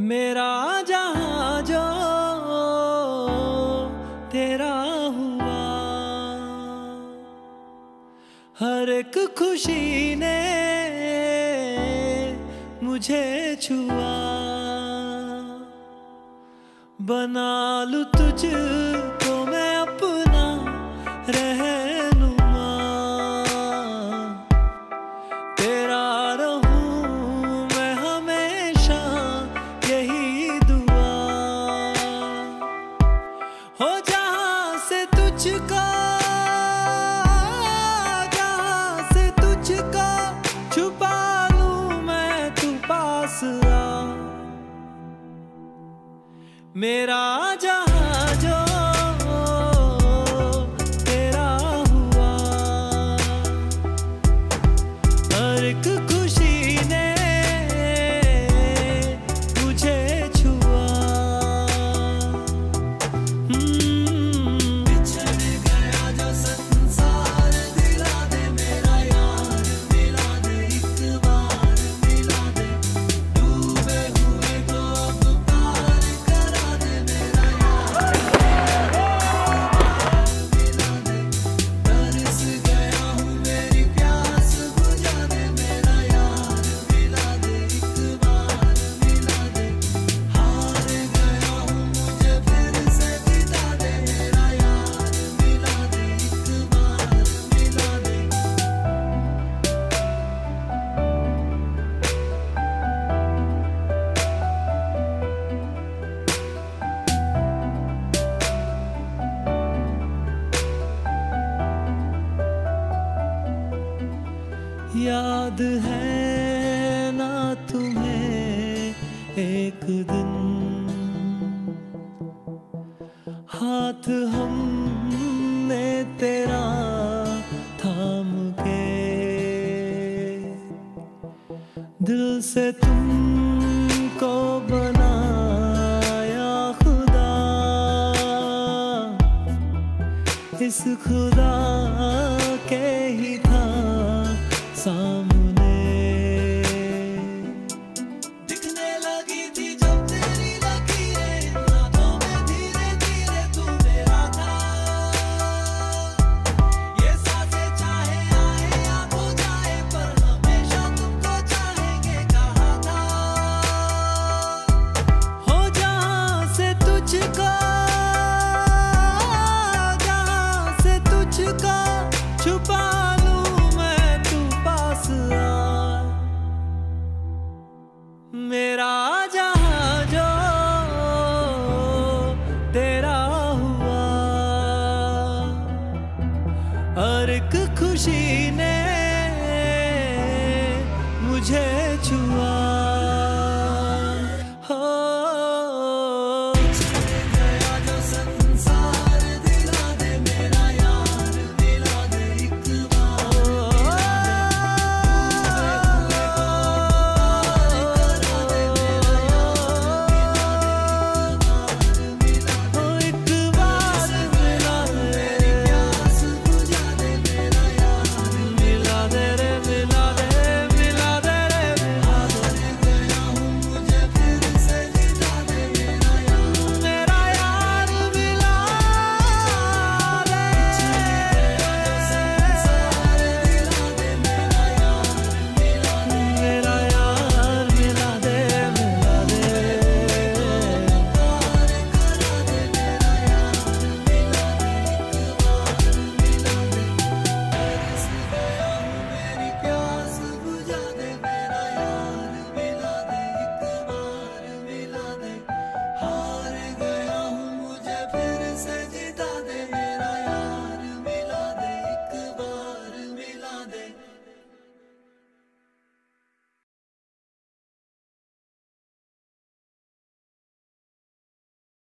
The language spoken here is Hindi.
मेरा जहाँ जो तेरा हुआ। हर एक खुशी ने मुझे छुआ। बना लू तुझ तुझको मैं अपना रहनुमा मेरा जहाँ जो तेरा हुआ। हर एक याद है ना तुम्हें एक दिन। हाथ हमने तेरा थाम के, दिल से तुमको बनाया खुदा। इस खुदा मेरा जहाँ जो तेरा हुआ। और खुशी ने मुझे छुआ।